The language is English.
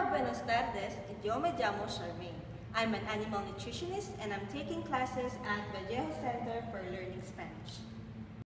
Hola, buenas tardes. Yo me llamo Charmaine. I'm an animal nutritionist and I'm taking classes at Vallejo Center for Learning Spanish.